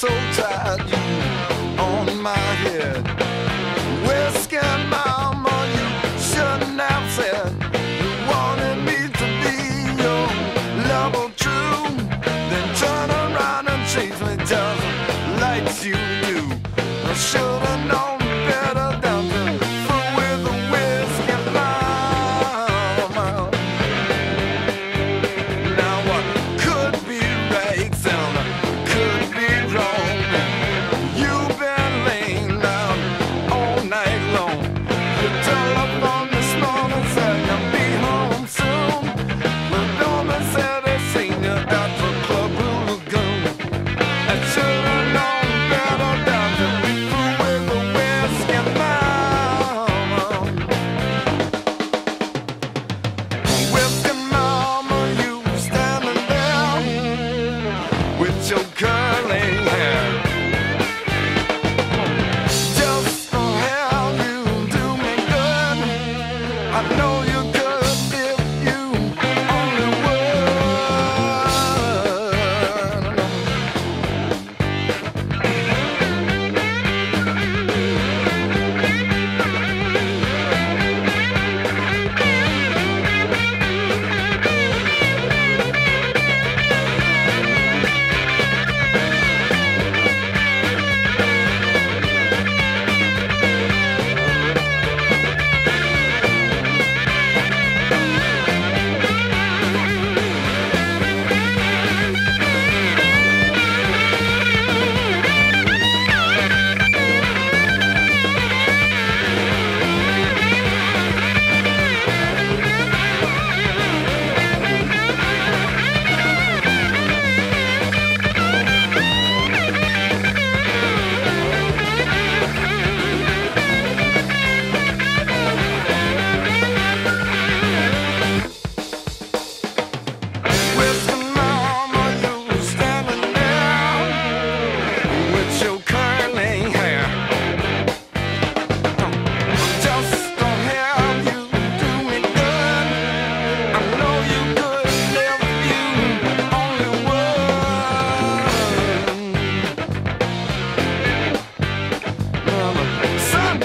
so tired, you on my head. Whiskey, mama, you should have said you wanted me to be your. Then turn around and change me just like you do. I should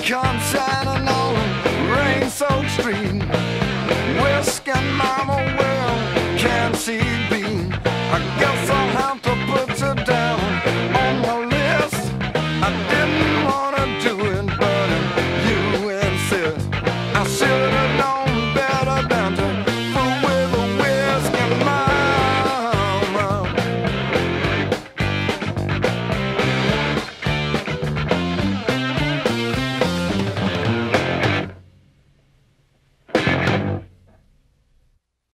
come shining on rain soaked street. Whiskey'n mama will can't see bean. I got.